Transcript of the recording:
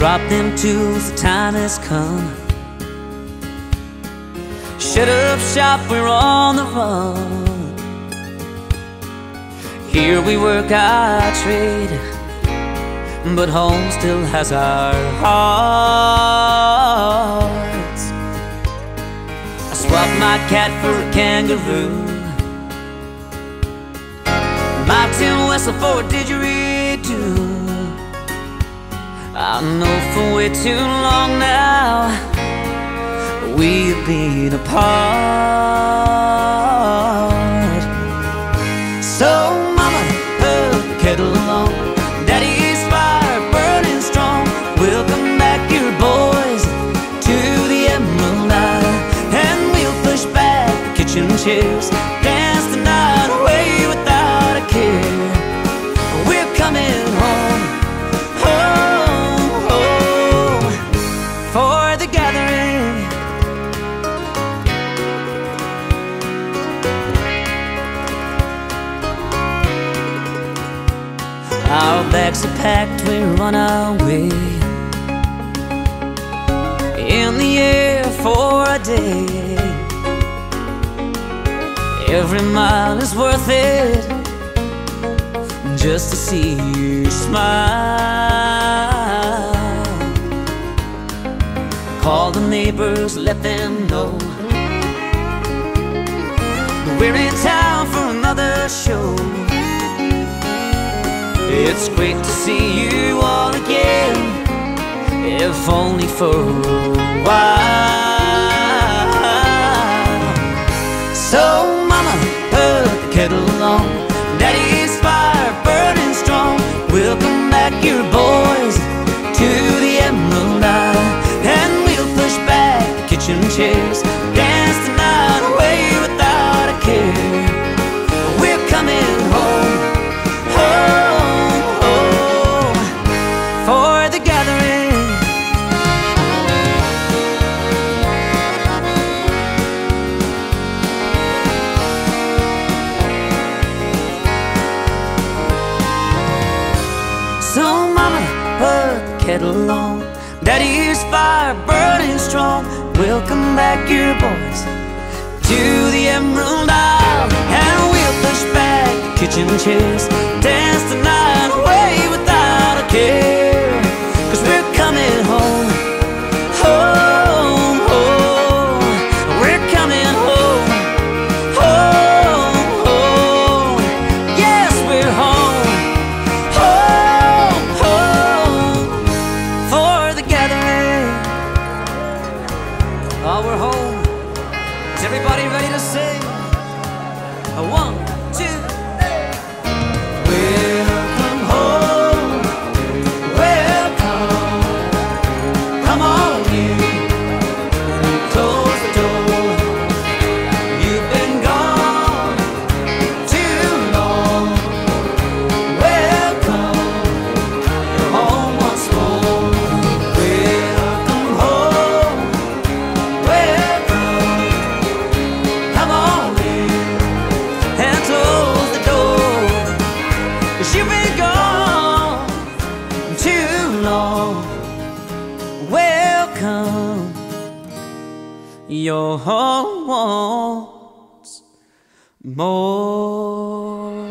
Drop them tools, the time has come. Shut up shop, we're on the run. Here we work our trade, but home still has our hearts. I swapped my cat for a kangaroo. My tin whistle for a didgeridoo. I know for way too long now we've been apart. Chairs, dance the night away without a care. We're coming home, home, home for the gathering. Our bags are packed, we're on our way. In the air for a day. Every mile is worth it just to see you smile. Call the neighbors, let them know we're in town for another show. It's great to see you all again, if only for a while. Kettle on. Daddy's fire burning strong. Welcome back, your boys, to the Emerald Isle, and we'll push back the kitchen chairs, We're home. Your home once more.